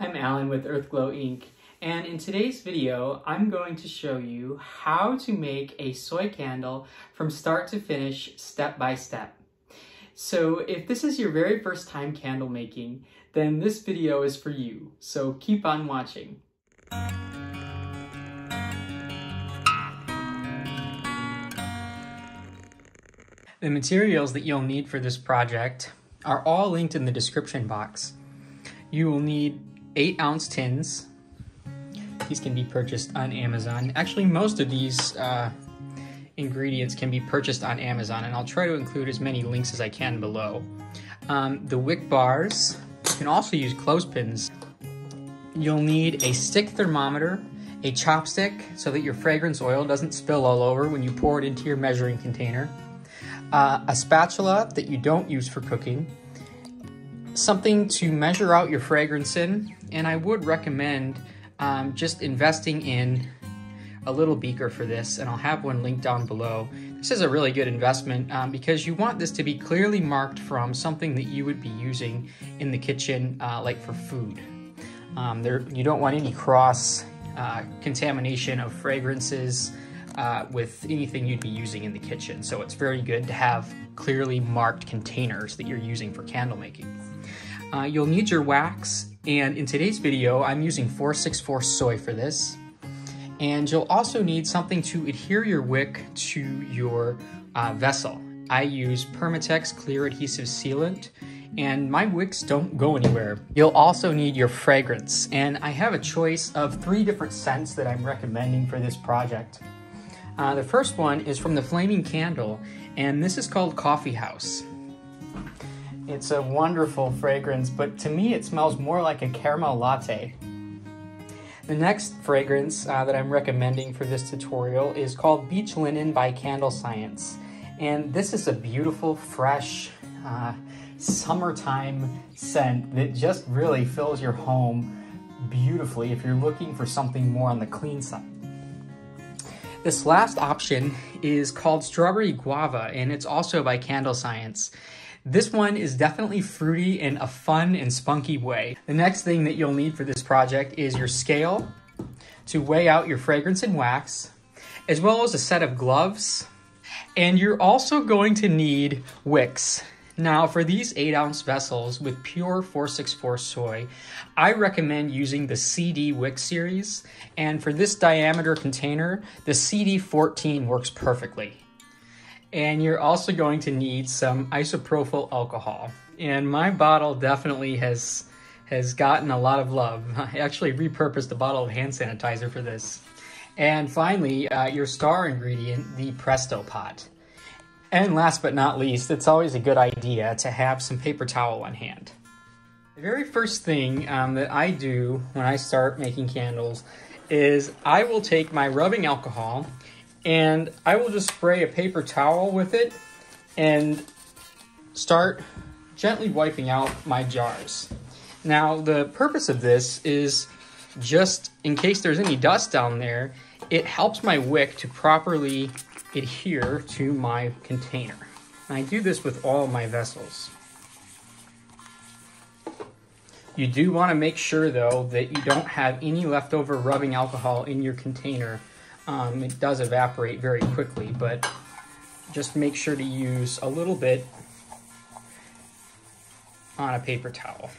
I'm Alan with Earthglow Inc. And in today's video, I'm going to show you how to make a soy candle from start to finish, step by step. So if this is your very first time candle making, then this video is for you. So keep on watching. The materials that you'll need for this project are all linked in the description box. You will need 8 ounce tins. These can be purchased on Amazon. Actually, most of these uh, ingredients can be purchased on Amazon, and I'll try to include as many links as I can below. Um, the wick bars, you can also use clothespins. You'll need a stick thermometer, a chopstick so that your fragrance oil doesn't spill all over when you pour it into your measuring container, uh, a spatula that you don't use for cooking, something to measure out your fragrance in, and I would recommend um, just investing in a little beaker for this, and I'll have one linked down below. This is a really good investment um, because you want this to be clearly marked from something that you would be using in the kitchen, uh, like for food. Um, there, you don't want any cross uh, contamination of fragrances uh, with anything you'd be using in the kitchen. So it's very good to have clearly marked containers that you're using for candle making. Uh, you'll need your wax, and in today's video, I'm using 464 soy for this. And you'll also need something to adhere your wick to your uh, vessel. I use Permatex Clear Adhesive Sealant, and my wicks don't go anywhere. You'll also need your fragrance, and I have a choice of three different scents that I'm recommending for this project. Uh, the first one is from the Flaming Candle, and this is called Coffee House. It's a wonderful fragrance, but to me it smells more like a caramel latte. The next fragrance uh, that I'm recommending for this tutorial is called Beach Linen by Candle Science. And this is a beautiful, fresh, uh, summertime scent that just really fills your home beautifully if you're looking for something more on the clean side. This last option is called Strawberry Guava, and it's also by Candle Science. This one is definitely fruity in a fun and spunky way. The next thing that you'll need for this project is your scale to weigh out your fragrance and wax, as well as a set of gloves. And you're also going to need wicks. Now, for these 8 ounce vessels with pure 464 soy, I recommend using the CD Wick series. And for this diameter container, the CD14 works perfectly. And you're also going to need some isopropyl alcohol. And my bottle definitely has has gotten a lot of love. I actually repurposed a bottle of hand sanitizer for this. And finally, uh, your star ingredient, the Presto pot. And last but not least, it's always a good idea to have some paper towel on hand. The very first thing um, that I do when I start making candles is I will take my rubbing alcohol and I will just spray a paper towel with it and start gently wiping out my jars. Now, the purpose of this is just in case there's any dust down there, it helps my wick to properly adhere to my container. And I do this with all my vessels. You do want to make sure though that you don't have any leftover rubbing alcohol in your container um, it does evaporate very quickly, but just make sure to use a little bit on a paper towel.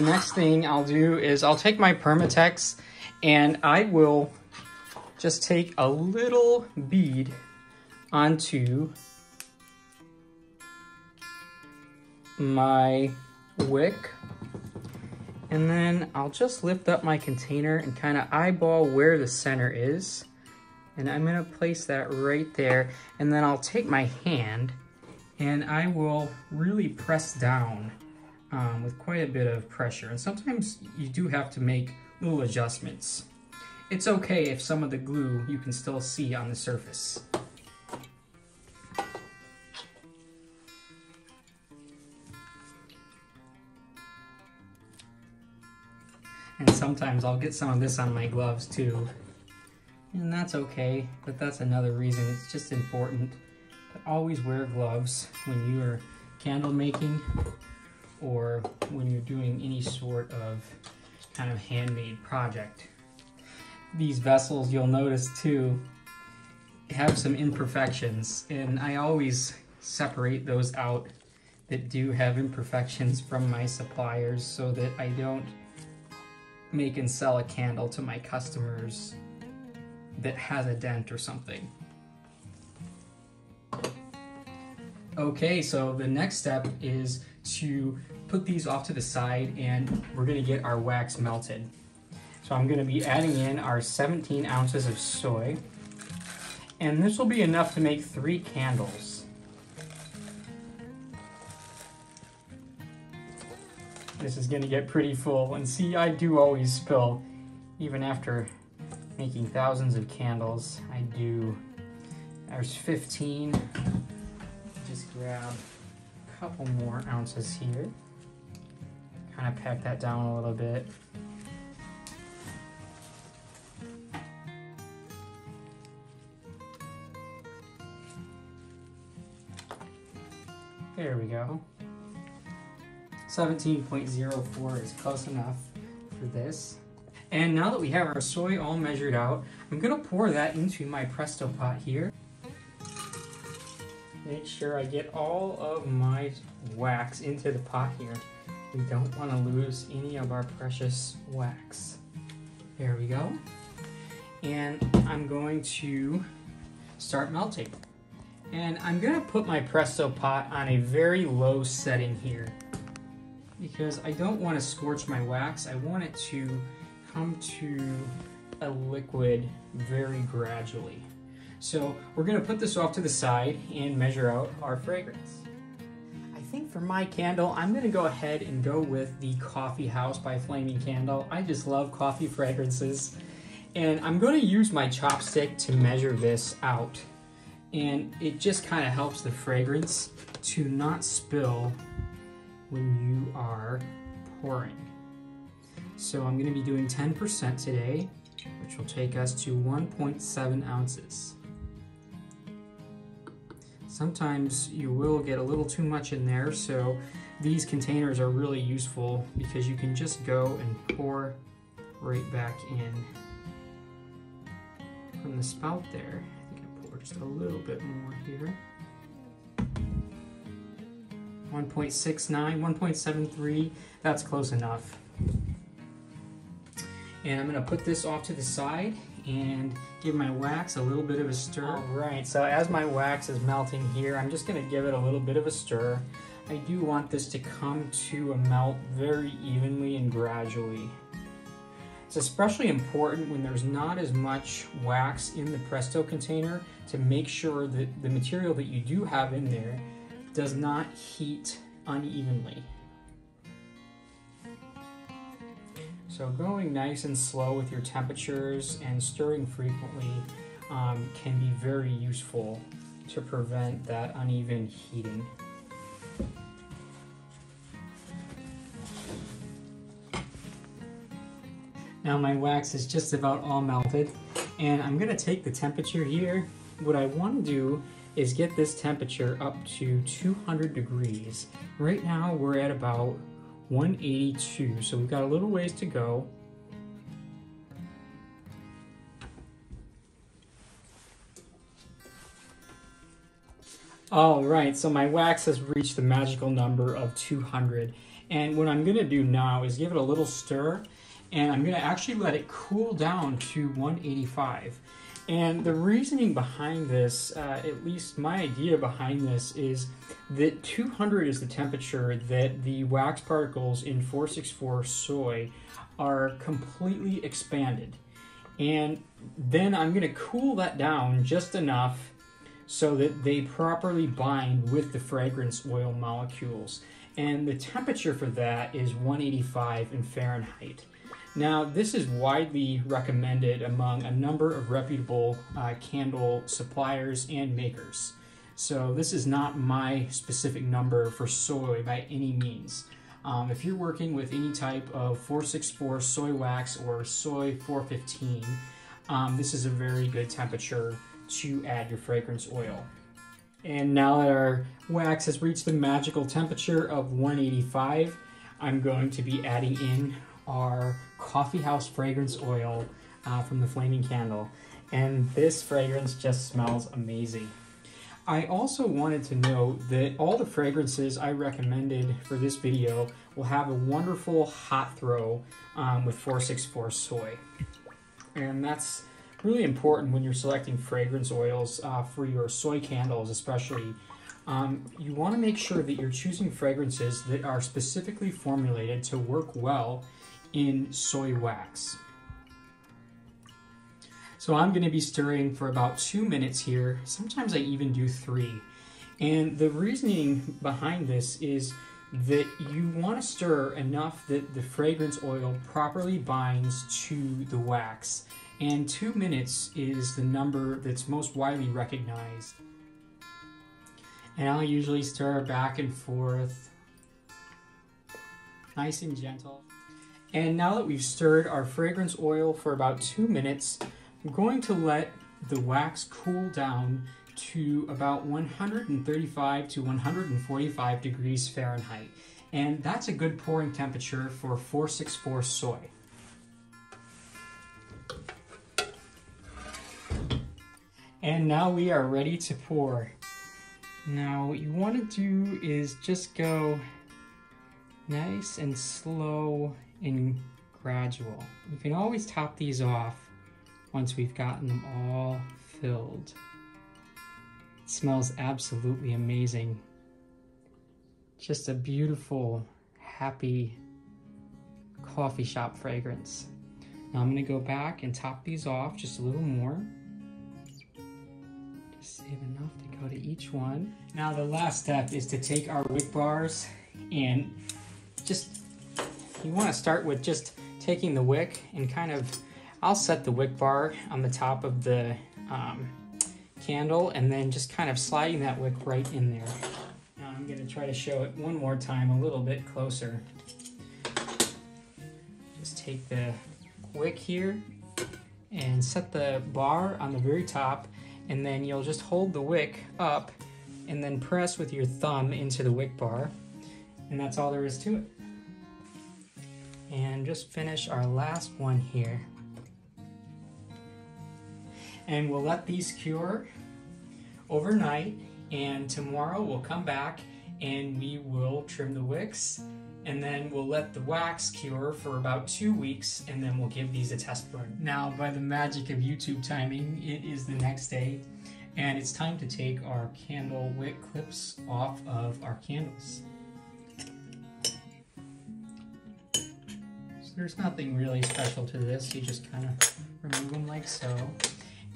The next thing I'll do is I'll take my Permatex and I will just take a little bead onto my wick. And then I'll just lift up my container and kind of eyeball where the center is. And I'm gonna place that right there. And then I'll take my hand and I will really press down um, with quite a bit of pressure. And sometimes you do have to make little adjustments. It's okay if some of the glue you can still see on the surface. And sometimes I'll get some of this on my gloves too. And that's okay, but that's another reason. It's just important But always wear gloves when you are candle making or when you're doing any sort of kind of handmade project. These vessels, you'll notice too, have some imperfections and I always separate those out that do have imperfections from my suppliers so that I don't make and sell a candle to my customers that has a dent or something. Okay, so the next step is to put these off to the side and we're gonna get our wax melted. So I'm gonna be adding in our 17 ounces of soy and this will be enough to make three candles. This is gonna get pretty full and see I do always spill even after making thousands of candles. I do, there's 15. Just grab couple more ounces here. Kind of pack that down a little bit. There we go. 17.04 is close enough for this. And now that we have our soy all measured out, I'm gonna pour that into my Presto pot here. Make sure I get all of my wax into the pot here. We don't wanna lose any of our precious wax. There we go. And I'm going to start melting. And I'm gonna put my Presto pot on a very low setting here because I don't want to scorch my wax. I want it to come to a liquid very gradually. So we're gonna put this off to the side and measure out our fragrance. I think for my candle, I'm gonna go ahead and go with the Coffee House by Flaming Candle. I just love coffee fragrances. And I'm gonna use my chopstick to measure this out. And it just kind of helps the fragrance to not spill when you are pouring. So I'm gonna be doing 10% today, which will take us to 1.7 ounces. Sometimes you will get a little too much in there, so these containers are really useful because you can just go and pour right back in from the spout there. I think I pour just a little bit more here. 1.69, 1.73, that's close enough. And I'm gonna put this off to the side and give my wax a little bit of a stir. All right, so as my wax is melting here, I'm just gonna give it a little bit of a stir. I do want this to come to a melt very evenly and gradually. It's especially important when there's not as much wax in the Presto container to make sure that the material that you do have in there does not heat unevenly. So going nice and slow with your temperatures and stirring frequently um, can be very useful to prevent that uneven heating. Now my wax is just about all melted and I'm gonna take the temperature here. What I wanna do is get this temperature up to 200 degrees. Right now we're at about 182, so we've got a little ways to go. All right, so my wax has reached the magical number of 200. And what I'm gonna do now is give it a little stir and I'm gonna actually let it cool down to 185. And the reasoning behind this, uh, at least my idea behind this, is that 200 is the temperature that the wax particles in 464 soy are completely expanded. And then I'm going to cool that down just enough so that they properly bind with the fragrance oil molecules. And the temperature for that is 185 in Fahrenheit. Now, this is widely recommended among a number of reputable uh, candle suppliers and makers. So this is not my specific number for soy by any means. Um, if you're working with any type of 464 soy wax or soy 415, um, this is a very good temperature to add your fragrance oil. And now that our wax has reached the magical temperature of 185, I'm going to be adding in our coffee house fragrance oil uh, from the flaming candle. And this fragrance just smells amazing. I also wanted to note that all the fragrances I recommended for this video will have a wonderful hot throw um, with 464 soy. And that's really important when you're selecting fragrance oils uh, for your soy candles especially. Um, you want to make sure that you're choosing fragrances that are specifically formulated to work well in soy wax. So I'm going to be stirring for about two minutes here. Sometimes I even do three. And the reasoning behind this is that you want to stir enough that the fragrance oil properly binds to the wax. And two minutes is the number that's most widely recognized. And I'll usually stir back and forth, nice and gentle. And now that we've stirred our fragrance oil for about two minutes, I'm going to let the wax cool down to about 135 to 145 degrees Fahrenheit. And that's a good pouring temperature for 464 soy. And now we are ready to pour. Now what you want to do is just go nice and slow and gradual. You can always top these off once we've gotten them all filled. It smells absolutely amazing. Just a beautiful, happy coffee shop fragrance. Now I'm gonna go back and top these off just a little more. Just save enough to go to each one. Now the last step is to take our wick bars and just, you wanna start with just taking the wick and kind of I'll set the wick bar on the top of the um, candle and then just kind of sliding that wick right in there. Now I'm going to try to show it one more time a little bit closer. Just take the wick here and set the bar on the very top and then you'll just hold the wick up and then press with your thumb into the wick bar and that's all there is to it. And just finish our last one here and we'll let these cure overnight and tomorrow we'll come back and we will trim the wicks and then we'll let the wax cure for about two weeks and then we'll give these a test burn. Now by the magic of YouTube timing it is the next day and it's time to take our candle wick clips off of our candles. There's nothing really special to this, you just kind of remove them like so.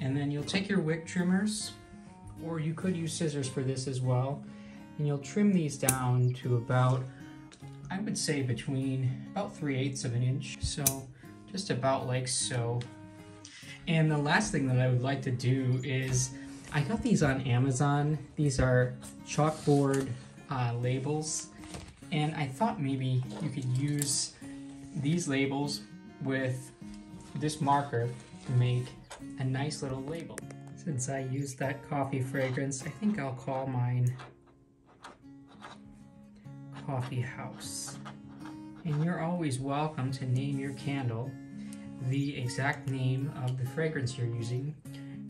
And then you'll take your wick trimmers, or you could use scissors for this as well, and you'll trim these down to about, I would say between about 3 eighths of an inch. So just about like so. And the last thing that I would like to do is, I got these on Amazon. These are chalkboard uh, labels. And I thought maybe you could use these labels with this marker to make a nice little label. Since I used that coffee fragrance, I think I'll call mine Coffee House. And you're always welcome to name your candle the exact name of the fragrance you're using.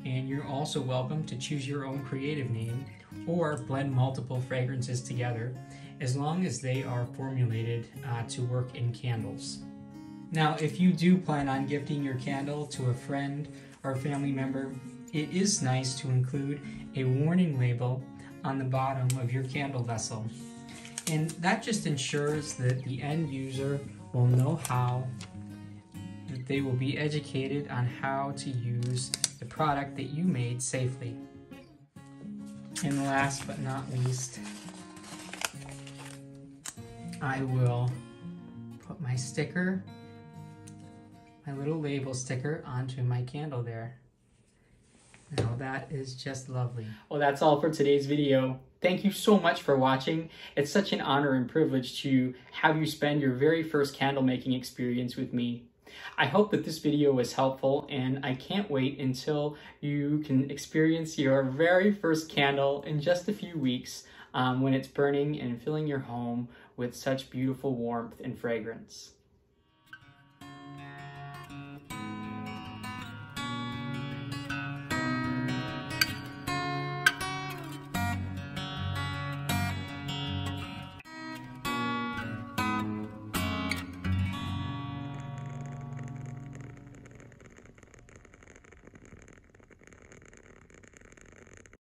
And you're also welcome to choose your own creative name or blend multiple fragrances together as long as they are formulated uh, to work in candles. Now, if you do plan on gifting your candle to a friend or family member, it is nice to include a warning label on the bottom of your candle vessel. And that just ensures that the end user will know how, that they will be educated on how to use the product that you made safely. And last but not least, I will put my sticker my little label sticker onto my candle there. Now that is just lovely. Well, that's all for today's video. Thank you so much for watching. It's such an honor and privilege to have you spend your very first candle making experience with me. I hope that this video was helpful and I can't wait until you can experience your very first candle in just a few weeks um, when it's burning and filling your home with such beautiful warmth and fragrance.